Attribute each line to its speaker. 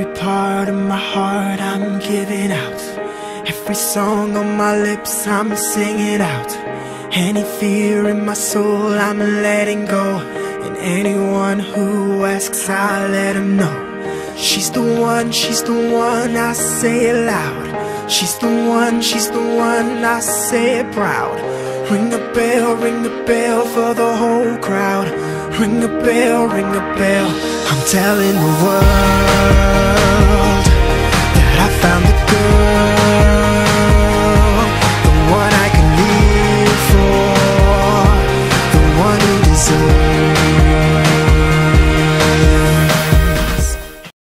Speaker 1: Every part of my heart I'm giving out. Every song on my lips I'm singing out. Any fear in my soul I'm letting go. And anyone who asks I let them know. She's the one, she's the one, I say it loud. She's the one, she's the one, I say it proud. Ring a bell, ring a bell for the whole crowd. Ring a bell, ring a bell. I'm telling the world that I found